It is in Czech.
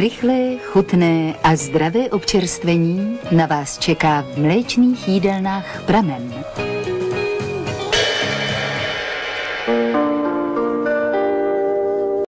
Rychlé, chutné a zdravé občerstvení na vás čeká v mléčných jídelnách Pramen.